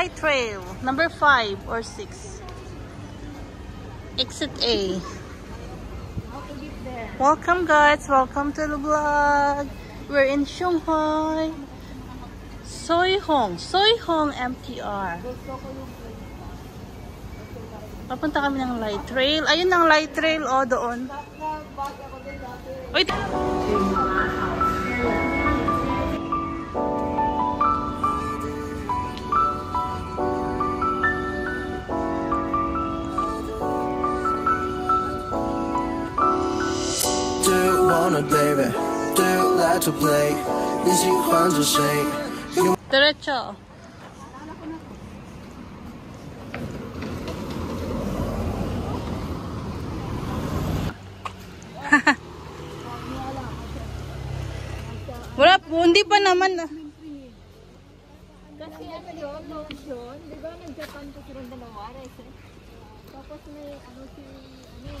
light trail. Number 5 or 6. Exit A. Welcome guys. Welcome to the vlog. We're in Shanghai. Soy Hong. Soy Hong MTR. Papunta kami ng light trail. Ayun ang light trail. O, doon. Wait. you wanna baby? Do you like to play? 你喜欢着谁？ Diretso. Wala po, hindi pa naman. ah. Kasi ano yun, lotion, di ba nag-Japan ko silang dalawa, Rese? Tapos may ano si, ano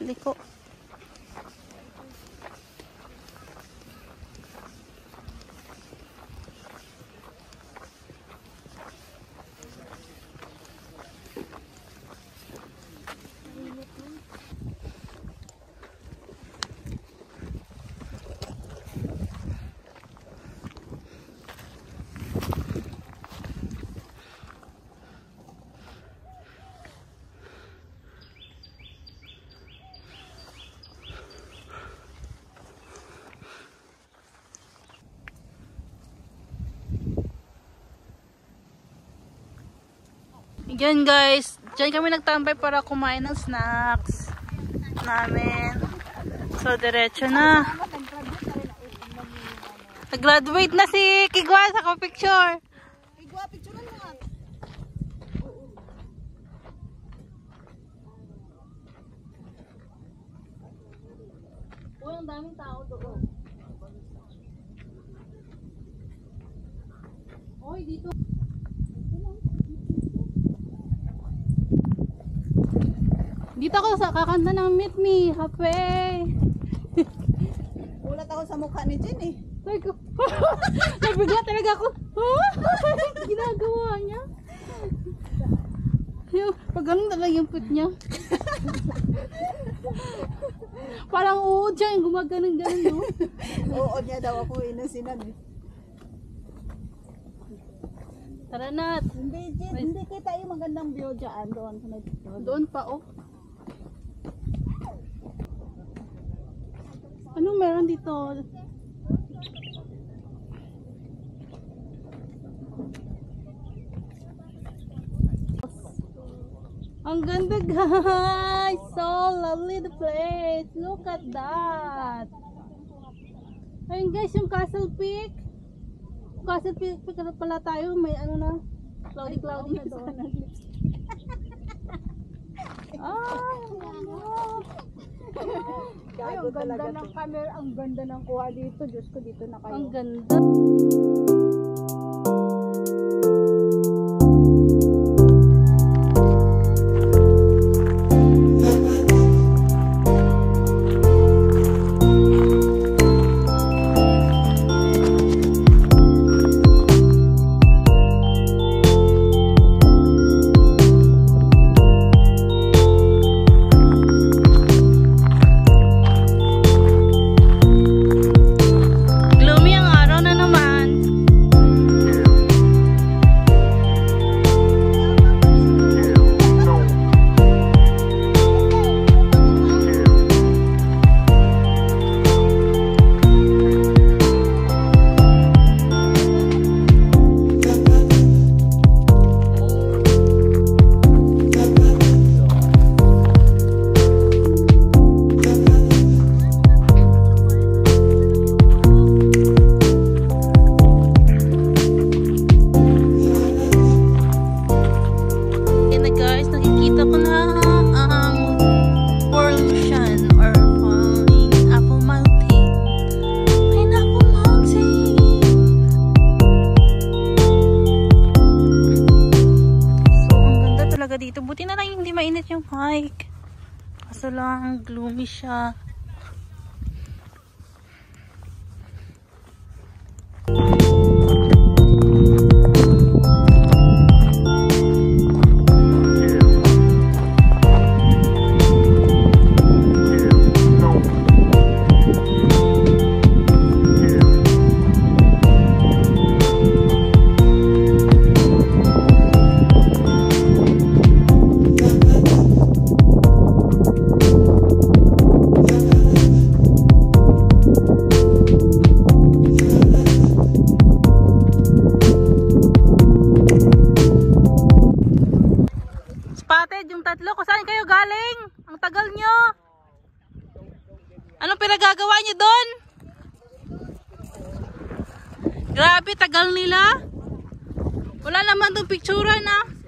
yung Liko. Yan guys, dyan kami nagtambay para kumain ng snacks namin. So, diretso na. Nag-graduate na si Kigwa sa picture. Igwa, picture na nga. Uy, ang daming tao doon. Oy, dito. Dito ako sa kakanta ng Meet Me, Happy. Ulat ako sa mukha ni Jen eh. Sabi ko, nabigla talaga ako. Huh? Ginagawa niya. Yung, pag ganun talaga yung put niya. Parang uod siya yung gumaganon-ganon, no? Oo, niya daw ako inusinan eh. Tara na. Hindi, hindi kita yung magandang view dyan doon. Doon pa, oh. Anong meron dito? Ang ganda guys! So lovely the place! Look at that! Ayun guys, yung Castle Peak. Castle Peak na pala tayo. May ano na. Cloudy cloudy na doon. Ah, Ay, ang ganda ng camera, ang ganda ng kuha dito. Diyos ko, dito na kayo. ang ganda. Mainit yung hike. Kaso lang, gloomy siya. Kayo galing? Ang tagal nyo. Anong pinagagawa nyo doon? Grabe, tagal nila. Wala naman tong picture na.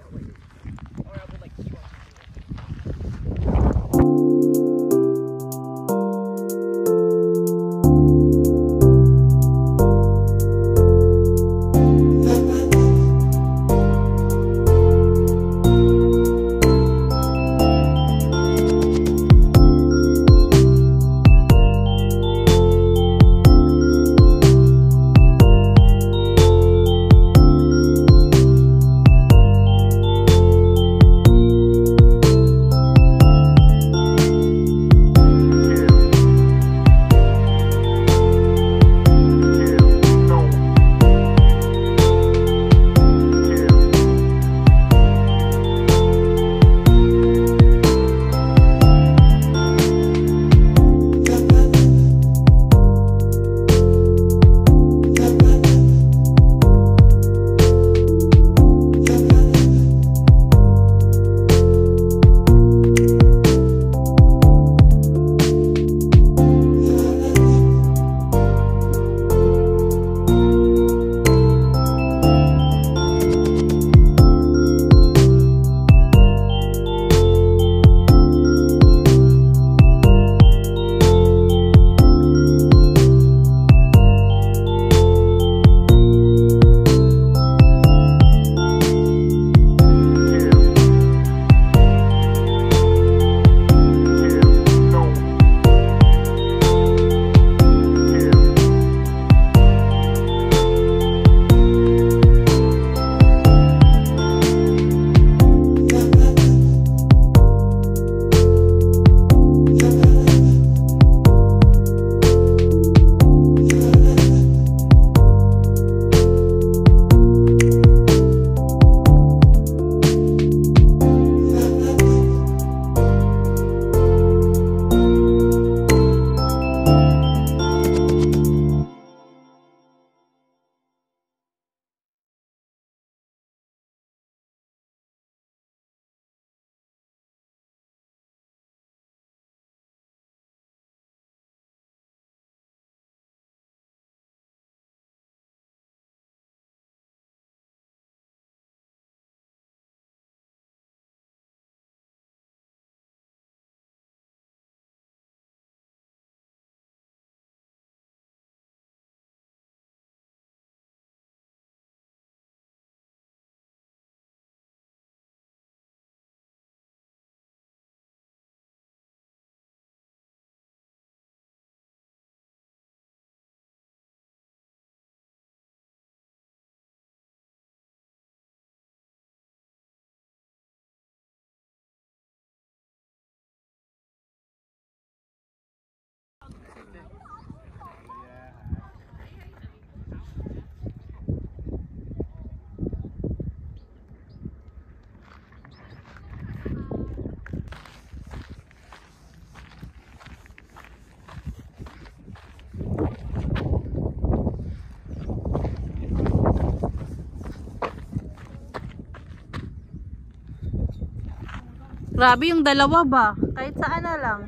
Grabe yung dalawa ba? Kahit saan na lang.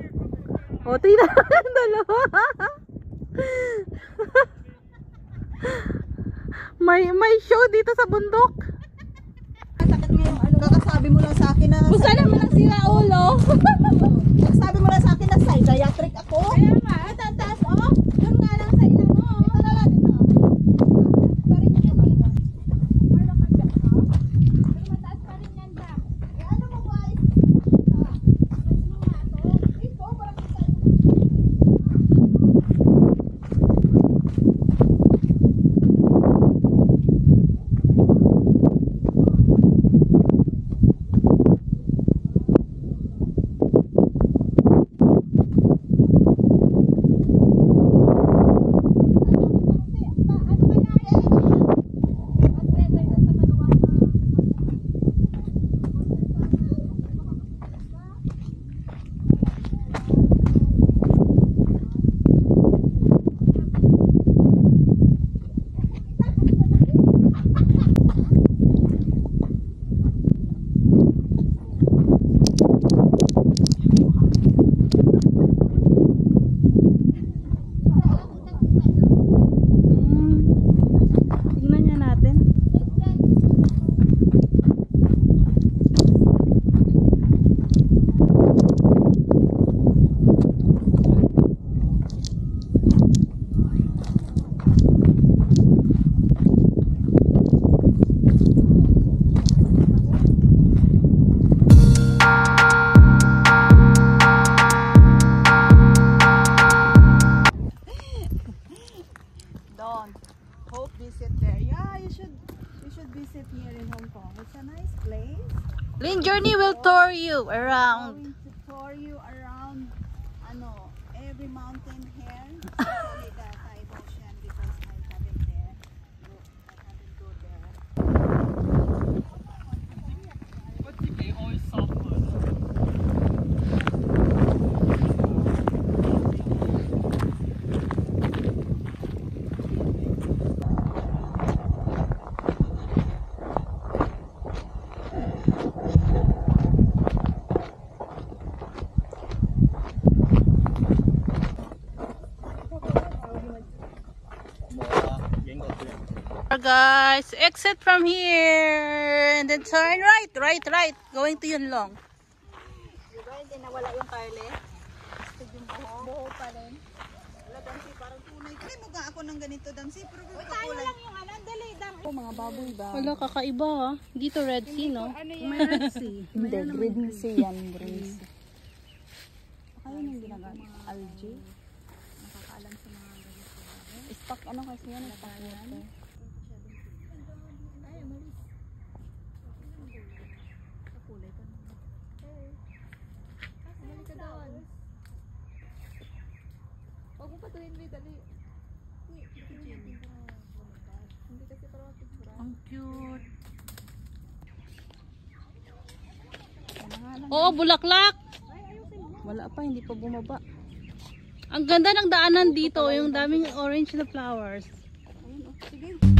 O, tingnan yung dalawa. may, may show dito sa bundok. Sakit mo yung ano. Kakasabi mo lang sa akin na... Gusto naman ang sira ulo. Kakasabi mo lang sa akin na psychiatric ako. Kaya you around. going to tour you around ano, every mountain here. Especially the Thai Ocean because I haven't there. Go, I haven't go there. Guys, exit from here and then turn right, right, right. Going to Yunlong. Diba hindi nawala yung Carly? Gusto yung buho. Buho pa rin. Wala, Damsi, parang tunay. Kaya mo ako ng ganito, Damsi. Pero kung kakulay. yung ano, dali, dam. Oh, mga baboy ba? Wala, kakaiba ha. Dito Red Sea, no? May Red Sea. Hindi, Green Sea yan, Green Sea. Baka yun yung ginagamit. Algae. Nakakaalam sa mga ganito. Stock, ano kasi yan? Stock water. Ay, malis. Dali ka doon. Patuhin, Ray, dali. Hindi kasi parang picture. Ang cute. Oo, bulaklak. Wala pa, hindi pa bumaba. Ang ganda ng daanan dito, yung daming orange na flowers. Ayun, oh. Sige.